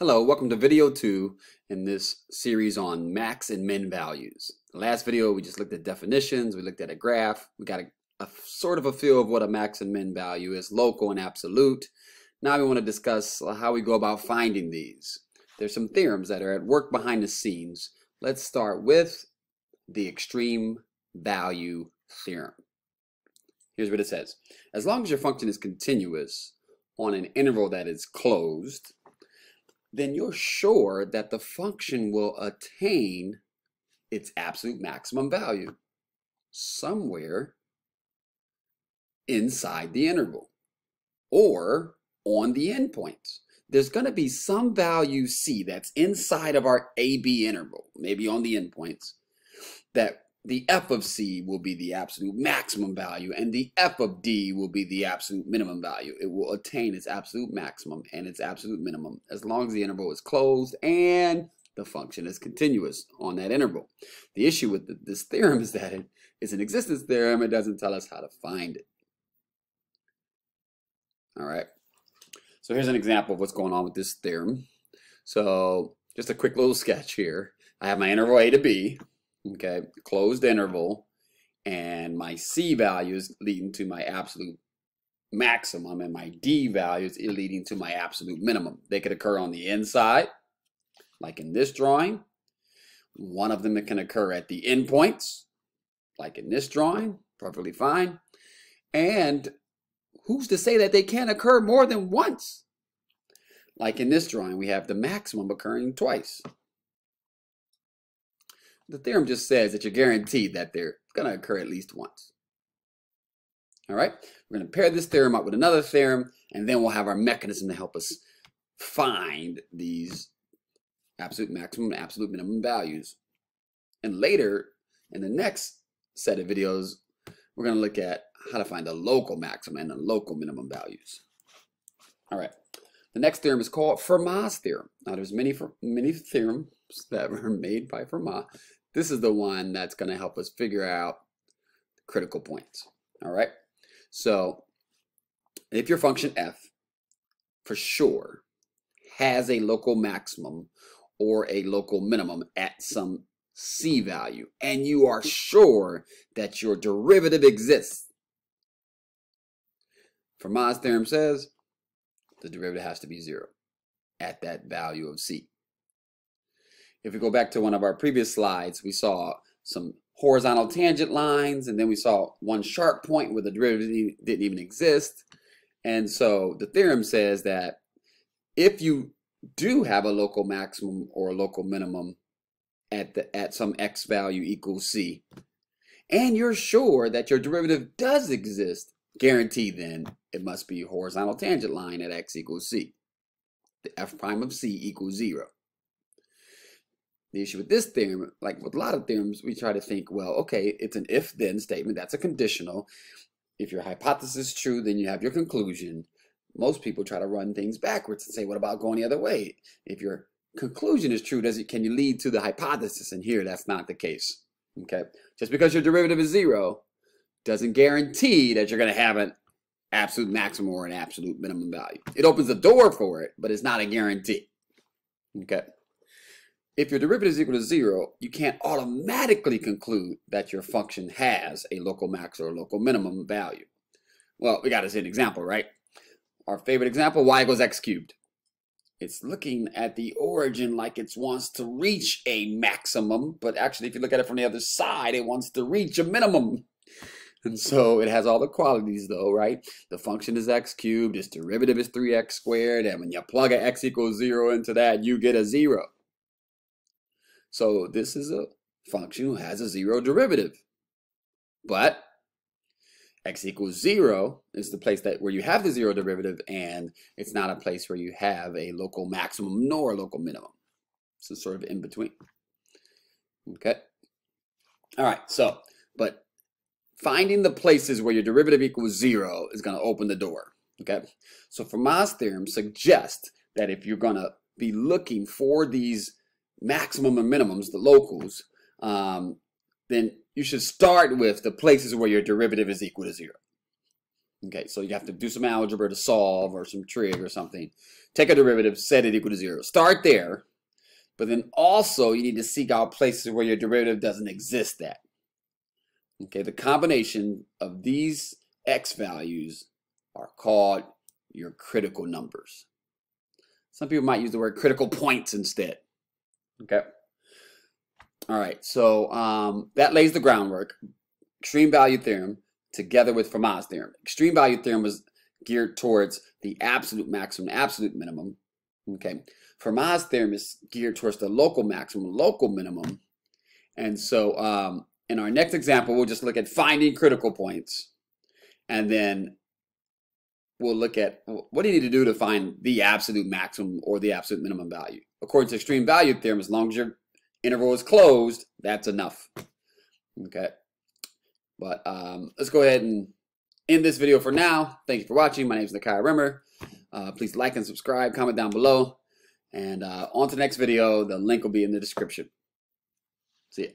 Hello, welcome to video two in this series on max and min values. The last video we just looked at definitions, we looked at a graph, we got a, a, sort of a feel of what a max and min value is, local and absolute. Now we want to discuss uh, how we go about finding these. There's some theorems that are at work behind the scenes. Let's start with the extreme value theorem. Here's what it says. As long as your function is continuous on an interval that is closed, then you're sure that the function will attain its absolute maximum value somewhere inside the interval or on the endpoints. There's going to be some value c that's inside of our AB interval, maybe on the endpoints, that the f of c will be the absolute maximum value and the f of d will be the absolute minimum value. It will attain its absolute maximum and its absolute minimum as long as the interval is closed and the function is continuous on that interval. The issue with the, this theorem is that it is an existence theorem. It doesn't tell us how to find it. All right. So here's an example of what's going on with this theorem. So just a quick little sketch here. I have my interval a to b okay, closed interval, and my C values leading to my absolute maximum and my D values leading to my absolute minimum. They could occur on the inside, like in this drawing. One of them can occur at the endpoints, like in this drawing, perfectly fine. And who's to say that they can't occur more than once? Like in this drawing, we have the maximum occurring twice. The theorem just says that you're guaranteed that they're going to occur at least once. All right, we're going to pair this theorem up with another theorem, and then we'll have our mechanism to help us find these absolute maximum and absolute minimum values. And later, in the next set of videos, we're going to look at how to find the local maximum and the local minimum values. All right, the next theorem is called Fermat's theorem. Now, there's many, many theorems that were made by Fermat. This is the one that's going to help us figure out critical points. All right. So if your function f for sure has a local maximum or a local minimum at some c value, and you are sure that your derivative exists, Fermat's theorem says the derivative has to be zero at that value of c. If we go back to one of our previous slides, we saw some horizontal tangent lines, and then we saw one sharp point where the derivative didn't even exist. And so the theorem says that if you do have a local maximum or a local minimum at the at some x value equals c, and you're sure that your derivative does exist, guarantee then it must be horizontal tangent line at x equals c. The f prime of c equals zero. The issue with this theorem, like with a lot of theorems, we try to think, well, okay, it's an if-then statement. That's a conditional. If your hypothesis is true, then you have your conclusion. Most people try to run things backwards and say, what about going the other way? If your conclusion is true, does it can you lead to the hypothesis? And here, that's not the case. Okay, just because your derivative is zero doesn't guarantee that you're going to have an absolute maximum or an absolute minimum value. It opens the door for it, but it's not a guarantee. Okay if your derivative is equal to zero, you can't automatically conclude that your function has a local max or a local minimum value. Well, we got to see an example, right? Our favorite example, y equals x cubed. It's looking at the origin like it wants to reach a maximum, but actually if you look at it from the other side, it wants to reach a minimum. And so it has all the qualities though, right? The function is x cubed, its derivative is 3x squared, and when you plug x equals zero into that, you get a zero. So this is a function who has a zero derivative. But x equals zero is the place that where you have the zero derivative and it's not a place where you have a local maximum nor a local minimum. So sort of in between. Okay. All right. So, but finding the places where your derivative equals zero is going to open the door. Okay. So Fermat's theorem suggests that if you're going to be looking for these maximum and minimums, the locals, um, then you should start with the places where your derivative is equal to zero. Okay, so you have to do some algebra to solve or some trig or something. Take a derivative, set it equal to zero. Start there, but then also you need to seek out places where your derivative doesn't exist at. Okay, the combination of these x values are called your critical numbers. Some people might use the word critical points instead. Okay. All right, so um, that lays the groundwork. Extreme value theorem together with Fermat's theorem. Extreme value theorem was geared towards the absolute maximum, absolute minimum. Okay. Fermat's theorem is geared towards the local maximum, local minimum. And so um, in our next example, we'll just look at finding critical points. And then we'll look at what do you need to do to find the absolute maximum or the absolute minimum value. According to extreme value theorem, as long as your interval is closed, that's enough. Okay. But um, let's go ahead and end this video for now. Thank you for watching. My name is Nakia Rimmer. Uh, please like and subscribe, comment down below. And uh, on to the next video. The link will be in the description. See ya.